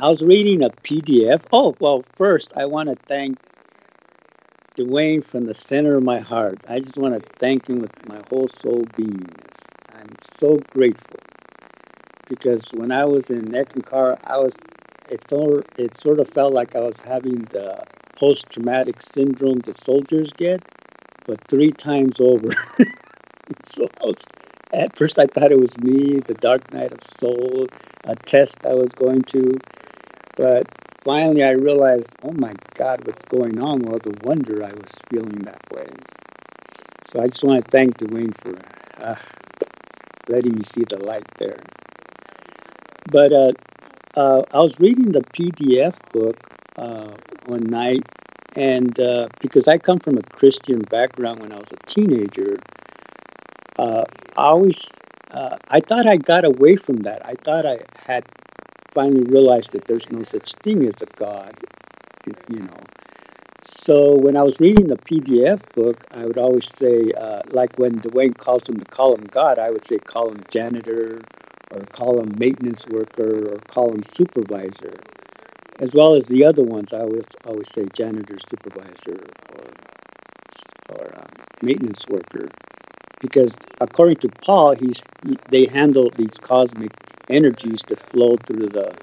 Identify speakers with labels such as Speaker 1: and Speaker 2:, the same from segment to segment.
Speaker 1: I was reading a PDF. Oh, well, first, I want to thank Duane from the center of my heart. I just want to thank him with my whole soul beingness. I'm so grateful because when I was in Eckankar, I was it sort it sort of felt like I was having the post traumatic syndrome that soldiers get, but three times over. so I was, at first I thought it was me, the dark night of soul, a test I was going to, but finally I realized, oh my God, what's going on? Well, the wonder I was feeling that way. So I just want to thank Duane for uh, letting me see the light there. But uh, uh, I was reading the PDF book uh, one night, and uh, because I come from a Christian background when I was a teenager, uh, I always I thought I got away from that. I thought I had finally realized that there's no such thing as a God, you know. So when I was reading the PDF book, I would always say, uh, like when Duane calls him to call him God, I would say call him janitor or call him maintenance worker or call him supervisor, as well as the other ones. I always always say janitor, supervisor, or or um, maintenance worker, because according to Paul, he's he, they handle these cosmic energies to flow through the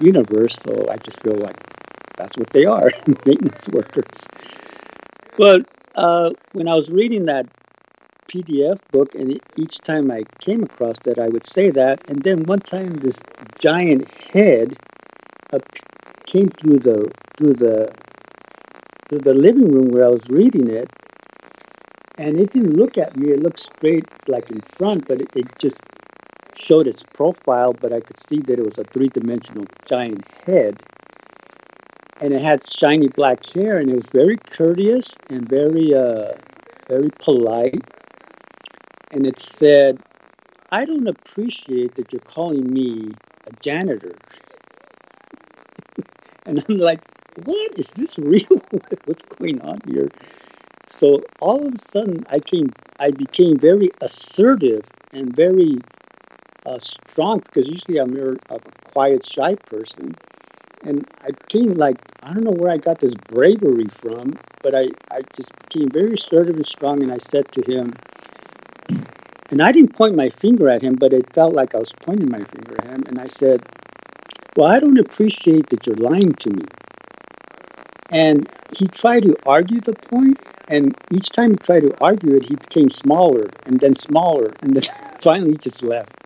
Speaker 1: universe. So I just feel like that's what they are, maintenance workers. But uh, when I was reading that PDF book, and each time I came across that, I would say that. And then one time, this giant head came through the through the through the living room where I was reading it, and it didn't look at me. It looked straight, like in front, but it, it just showed its profile. But I could see that it was a three-dimensional giant head, and it had shiny black hair, and it was very courteous and very, uh, very polite and it said, I don't appreciate that you're calling me a janitor. and I'm like, what? Is this real? What's going on here? So all of a sudden, I came, I became very assertive and very uh, strong because usually I'm a, a quiet, shy person. And I became like, I don't know where I got this bravery from, but I, I just became very assertive and strong. And I said to him, and I didn't point my finger at him, but it felt like I was pointing my finger at him. And I said, Well, I don't appreciate that you're lying to me. And he tried to argue the point, and each time he tried to argue it, he became smaller and then smaller, and then finally he just left.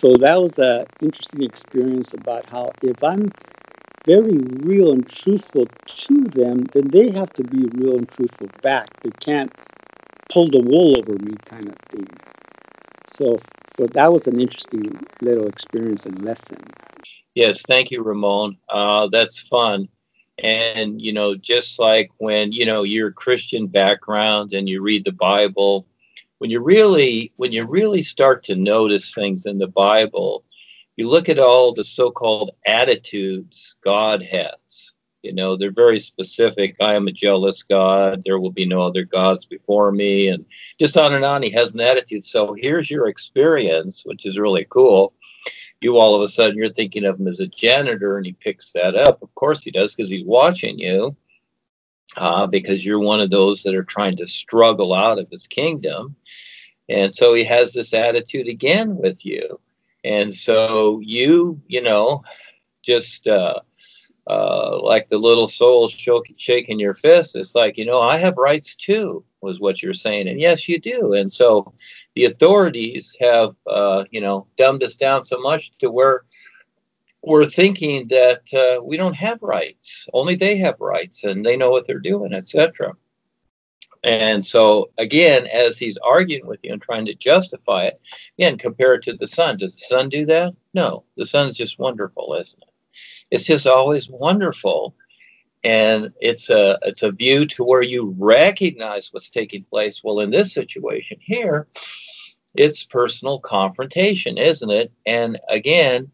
Speaker 1: So that was an interesting experience about how if I'm very real and truthful to them, then they have to be real and truthful back. They can't pull the wool over me kind of thing. So, so that was an interesting little experience and lesson.
Speaker 2: Yes, thank you, Ramon. Uh, that's fun. And, you know, just like when, you know, you're a Christian background and you read the Bible, when you really, when you really start to notice things in the Bible, you look at all the so-called attitudes God has you know, they're very specific. I am a jealous God. There will be no other gods before me. And just on and on, he has an attitude. So here's your experience, which is really cool. You all of a sudden, you're thinking of him as a janitor, and he picks that up. Of course, he does because he's watching you, uh, because you're one of those that are trying to struggle out of his kingdom. And so he has this attitude again with you. And so you, you know, just, uh, uh, like the little soul shaking your fist. It's like, you know, I have rights too, was what you're saying. And yes, you do. And so the authorities have, uh, you know, dumbed us down so much to where we're thinking that uh, we don't have rights. Only they have rights and they know what they're doing, etc. And so, again, as he's arguing with you and trying to justify it, again, compare it to the sun. Does the sun do that? No. The sun's just wonderful, isn't it? it's just always wonderful and it's a it's a view to where you recognize what's taking place well in this situation here it's personal confrontation isn't it and again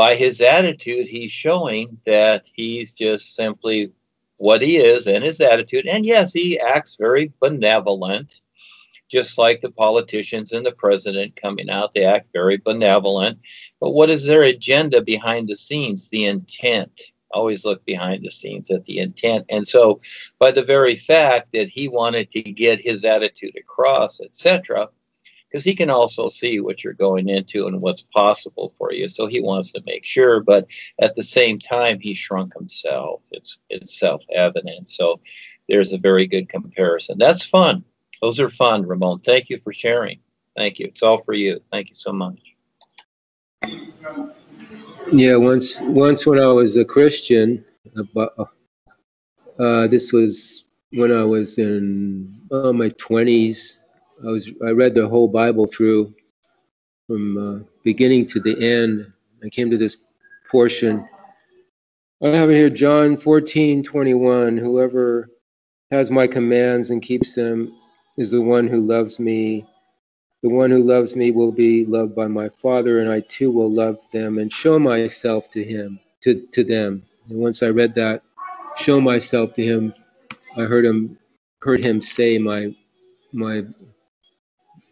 Speaker 2: by his attitude he's showing that he's just simply what he is and his attitude and yes he acts very benevolent just like the politicians and the president coming out, they act very benevolent. But what is their agenda behind the scenes? The intent. Always look behind the scenes at the intent. And so, by the very fact that he wanted to get his attitude across, etc., because he can also see what you're going into and what's possible for you. So he wants to make sure, but at the same time, he shrunk himself. It's it's self-evident. So there's a very good comparison. That's fun. Those are fun, Ramon. Thank you for sharing. Thank you. It's all for you. Thank you so much.
Speaker 3: Yeah, once once when I was a Christian, uh, this was when I was in uh, my twenties. I was I read the whole Bible through from uh, beginning to the end. I came to this portion. I have it here, John 14, 21. Whoever has my commands and keeps them is the one who loves me. The one who loves me will be loved by my Father, and I too will love them and show myself to him, to, to them. And once I read that, show myself to him, I heard him heard him say my my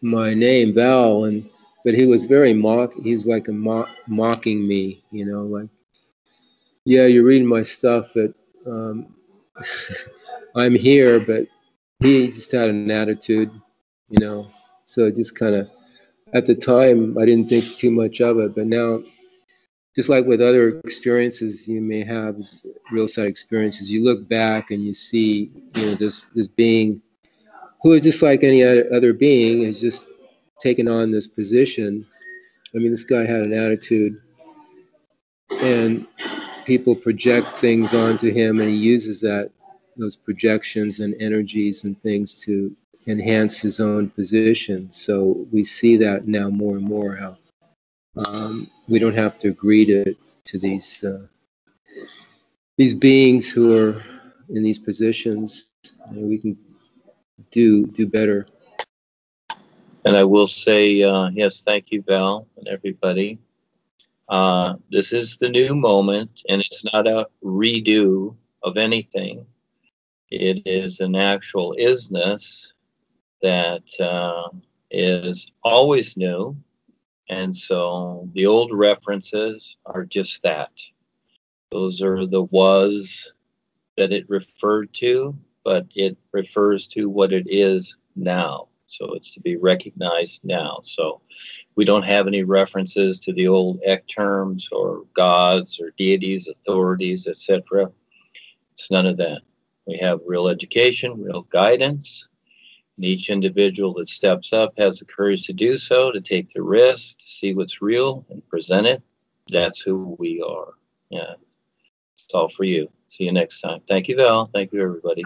Speaker 3: my name, Val, and but he was very mock. He was like mocking me, you know, like, yeah, you're reading my stuff, but um, I'm here, but he just had an attitude, you know. So just kind of, at the time, I didn't think too much of it, but now, just like with other experiences you may have, real side experiences, you look back and you see, you know, this this being who is just like any other being, is just taken on this position. I mean, this guy had an attitude, and people project things onto him, and he uses that those projections and energies and things to enhance his own position. So we see that now more and more how um, we don't have to agree to to these uh, these beings who are in these positions. We can do do better.
Speaker 2: And I will say, uh, yes, thank you, Val, and everybody. Uh, this is the new moment, and it's not a redo of anything. It is an actual isness that uh, is always new. And so the old references are just that. Those are the was that it referred to, but it refers to what it is now. So it's to be recognized now. So we don't have any references to the old ECK terms or gods or deities, authorities, etc. It's none of that. We have real education, real guidance. And each individual that steps up has the courage to do so, to take the risk, to see what's real and present it. That's who we are. Yeah. It's all for you. See you next time. Thank you, Val. Thank you, everybody.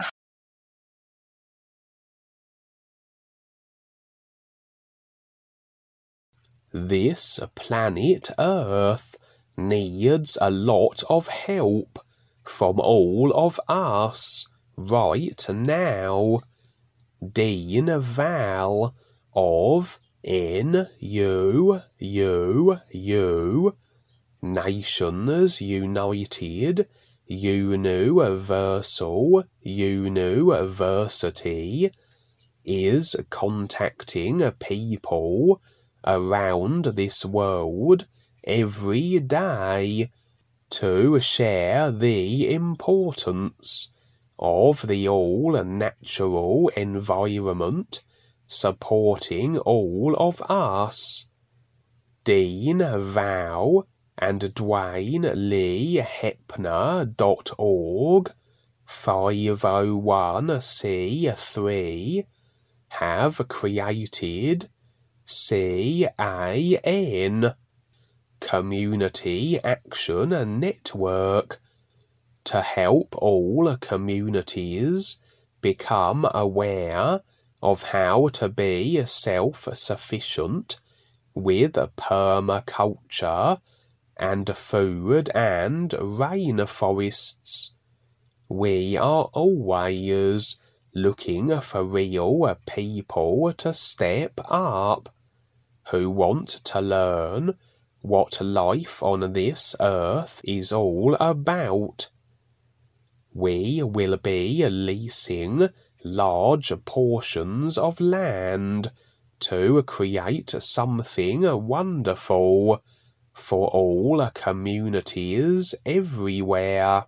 Speaker 4: This planet Earth needs a lot of help from all of us right now. Dean Val of N U U U Nations United Universal University is contacting a people around this world every day to share the importance of the all natural environment supporting all of us. Dean Val and Duane Lee Heppner.org 501c3 have created CAN Community Action Network to help all communities become aware of how to be self sufficient with permaculture and food and rainforests. We are always looking for real people to step up who want to learn what life on this earth is all about. We will be leasing large portions of land to create something wonderful for all communities everywhere.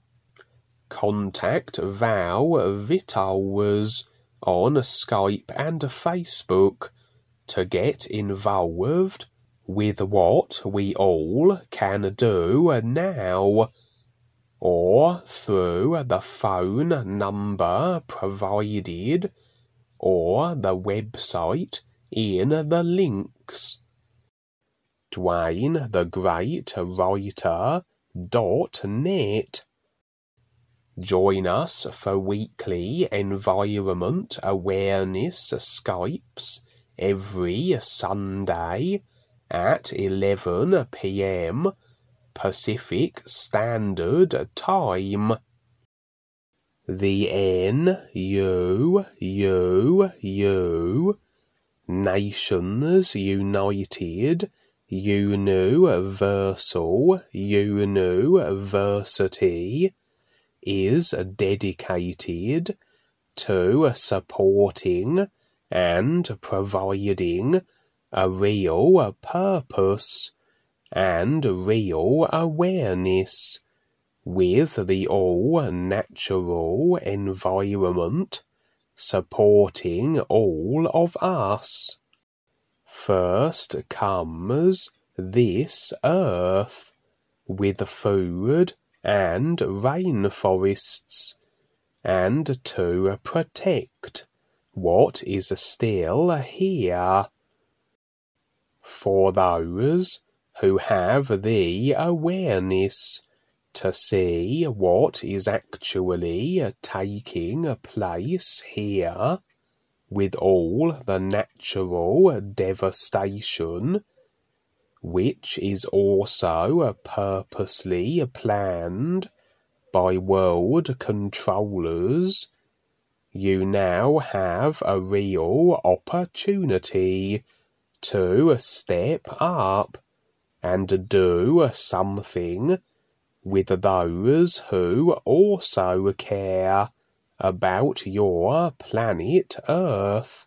Speaker 4: Contact Val Vitols on Skype and Facebook to get involved with what we all can do now or through the phone number provided or the website in the links. Duane the Great Writer dot net. Join us for weekly environment awareness Skypes every Sunday at 11 p.m. Pacific Standard Time. The N U U U Nations United Universal University is dedicated to supporting and providing a real purpose and real awareness with the all natural environment supporting all of us. First comes this earth with food and rainforests, and to protect what is still here. For those who have the awareness to see what is actually taking place here with all the natural devastation, which is also purposely planned by world controllers, you now have a real opportunity to step up and do something with those who also care about your planet Earth.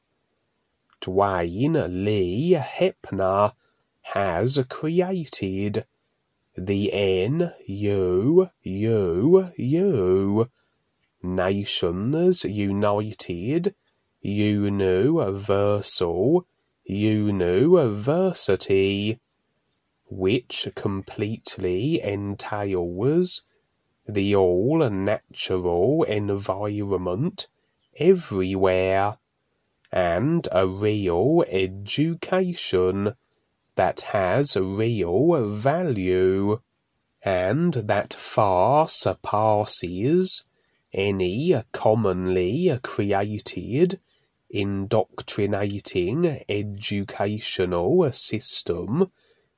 Speaker 4: Duane Lee Heppner has created the NUUU Nations United. Universal University which completely entails the all natural environment everywhere and a real education that has real value and that far surpasses any commonly created indoctrinating educational system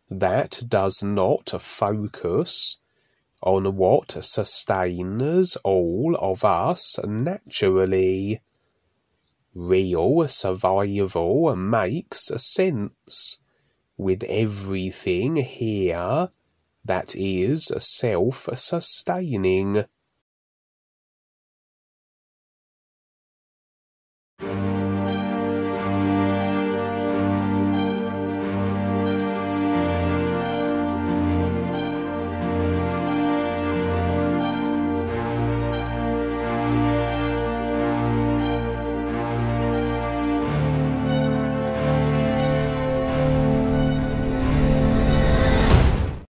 Speaker 4: that does not focus on what sustains all of us naturally. Real survival makes sense with everything here that is self sustaining.